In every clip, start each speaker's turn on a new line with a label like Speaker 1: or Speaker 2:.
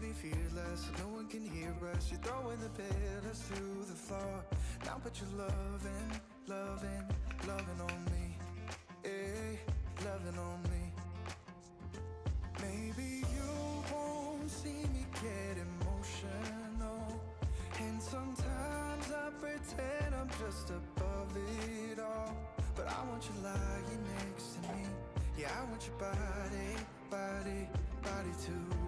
Speaker 1: be fearless. No one can hear us. You're throwing the pillars through the floor. Now put your loving, loving, loving on me. Eh, loving on me. Maybe you won't see me get emotional. And sometimes I pretend I'm just above it all. But I want you lying next to me. Yeah, I want your body, body, body too.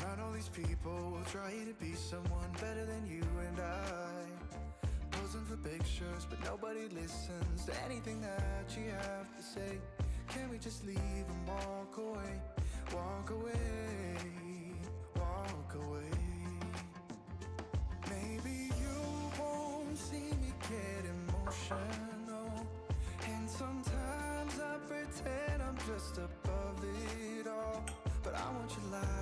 Speaker 1: Around all these people, trying to be someone better than you and I. Posing for pictures, but nobody listens to anything that you have to say. Can we just leave and walk away? Walk away, walk away. Maybe you won't see me get emotional. And sometimes I pretend I'm just above it all. But I want you me.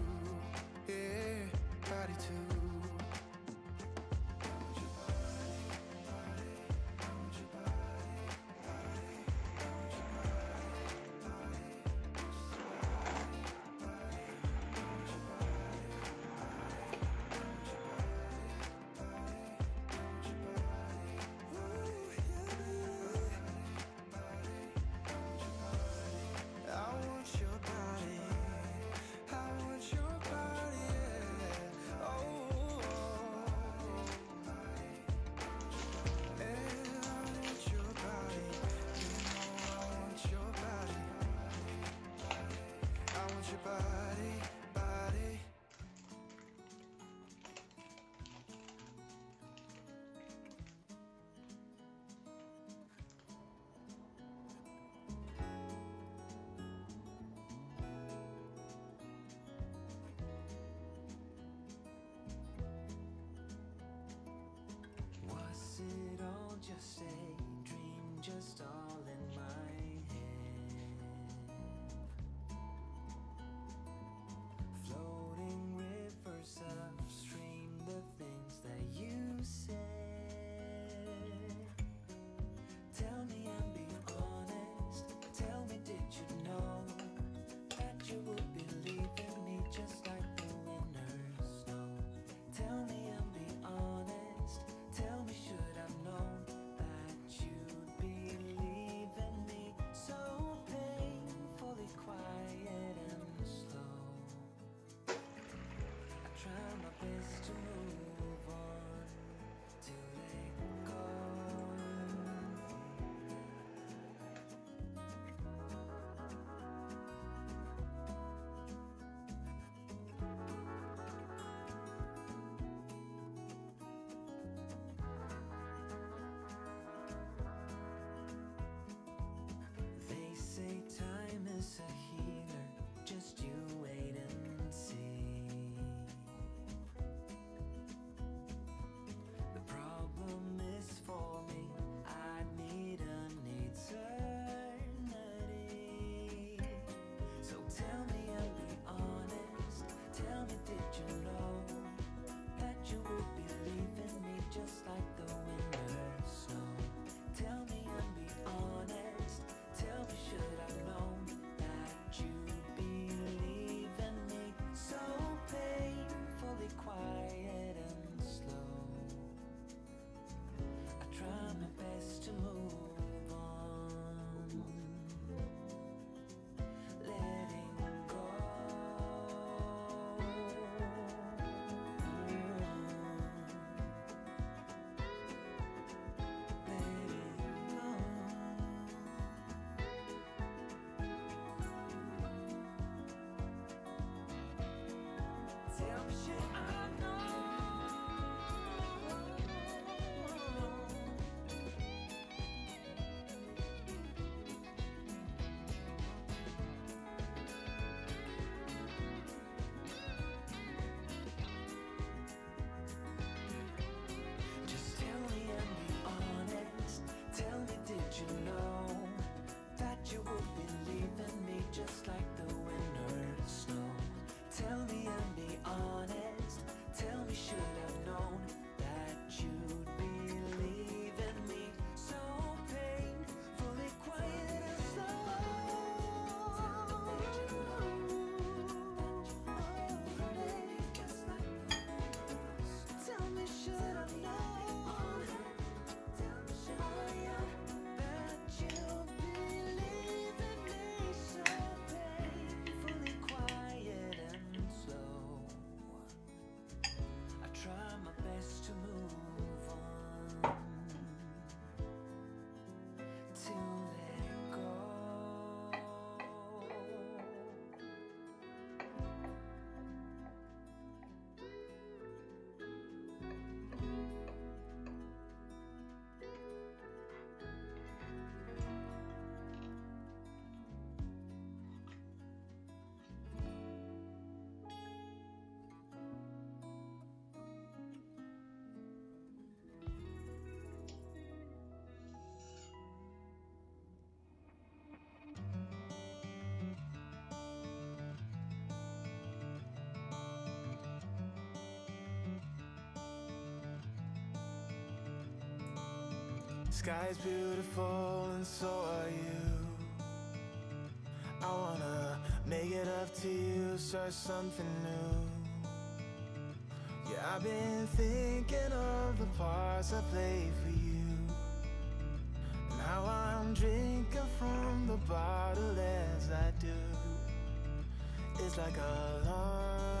Speaker 2: Just a dream, just all
Speaker 1: Sky's beautiful and so are you. I wanna make it up to you, start something new. Yeah, I've been thinking of the parts I played for you. And how I'm drinking from the bottle as I do. It's like a long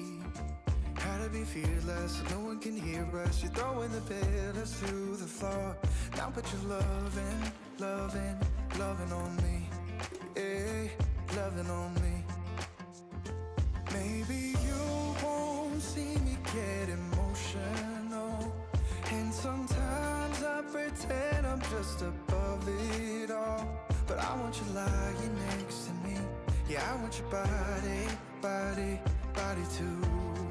Speaker 1: be fearless, so no one can hear us. You're throwing the pillars to the floor. Now put your loving, loving, loving on me. Yeah, loving on me. Maybe you won't see me get emotional. And sometimes I pretend I'm just above it all. But I want you lying next to me. Yeah, I want your body, body, body too.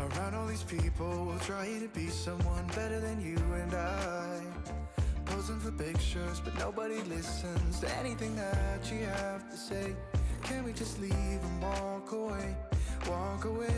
Speaker 1: Around all these people, we'll try to be someone better than you and I. Posing for pictures, but nobody listens to anything that you have to say. Can we just leave and walk away? Walk away,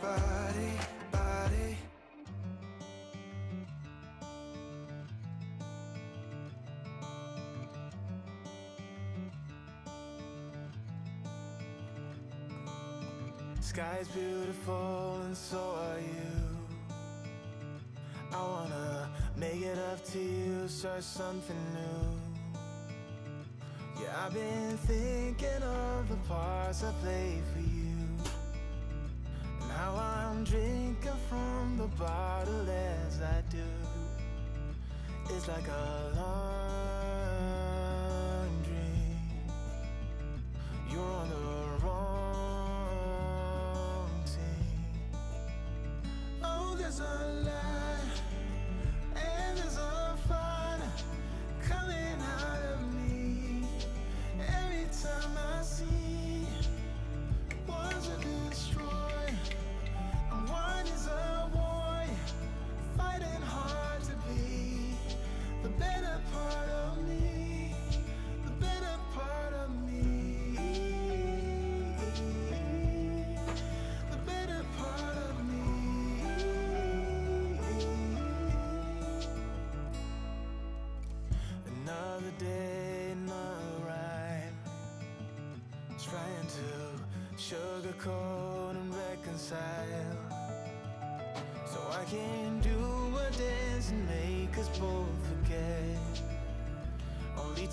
Speaker 1: Body, body. Sky's beautiful and so are you. I wanna make it up to you, start something new. Yeah, I've been thinking of the parts I played for you. It's like a long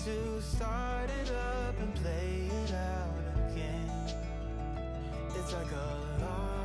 Speaker 1: to
Speaker 3: start it up and play it out again. It's like a long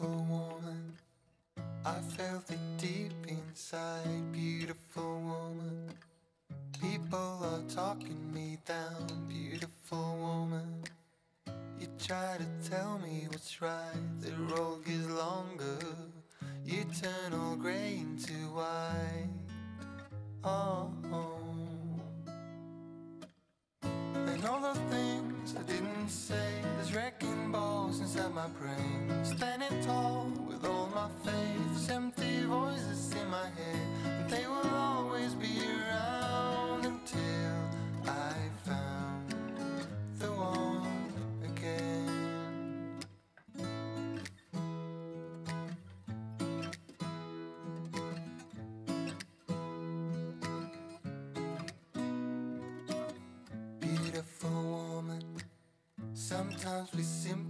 Speaker 3: beautiful woman. I felt it deep inside, beautiful woman. People are talking me Sometimes we
Speaker 4: seem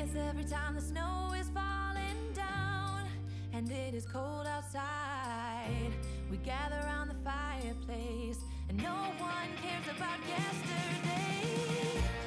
Speaker 4: Yes, every time the snow is falling down and it is cold outside, we gather around the fireplace and no one cares about yesterday.